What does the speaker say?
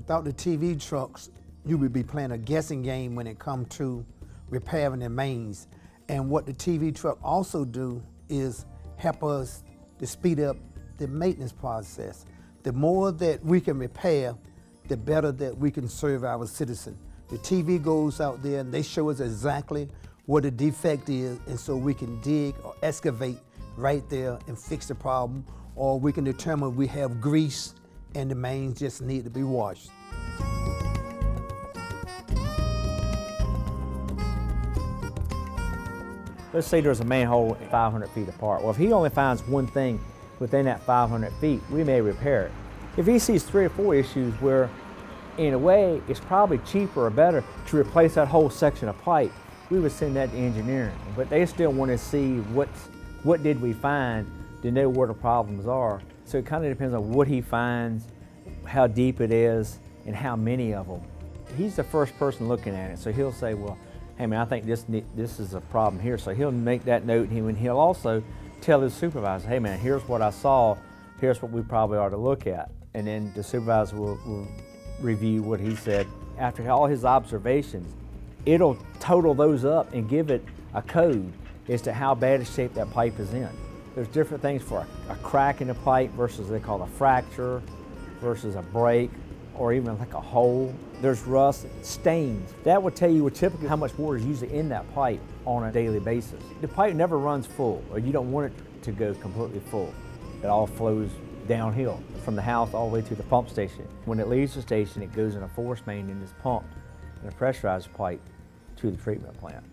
Without the TV trucks, you would be playing a guessing game when it comes to repairing the mains. And what the TV truck also do is help us to speed up the maintenance process. The more that we can repair, the better that we can serve our citizen. The TV goes out there and they show us exactly what the defect is, and so we can dig or excavate right there and fix the problem, or we can determine we have grease and the mains just need to be washed. Let's say there's a manhole 500 feet apart. Well, if he only finds one thing within that 500 feet, we may repair it. If he sees three or four issues where, in a way, it's probably cheaper or better to replace that whole section of pipe, we would send that to engineering. But they still want to see what's, what did we find to know where the problems are. So it kind of depends on what he finds, how deep it is, and how many of them. He's the first person looking at it, so he'll say, well, hey man, I think this, this is a problem here. So he'll make that note and he'll also tell his supervisor, hey man, here's what I saw, here's what we probably ought to look at. And then the supervisor will, will review what he said. After all his observations, it'll total those up and give it a code as to how bad a shape that pipe is in. There's different things for a, a crack in the pipe versus they call a fracture versus a break or even like a hole. There's rust, stains. That would tell you typically how much water is usually in that pipe on a daily basis. The pipe never runs full, or you don't want it to go completely full. It all flows downhill from the house all the way to the pump station. When it leaves the station, it goes in a force main and is pumped in a pressurized pipe to the treatment plant.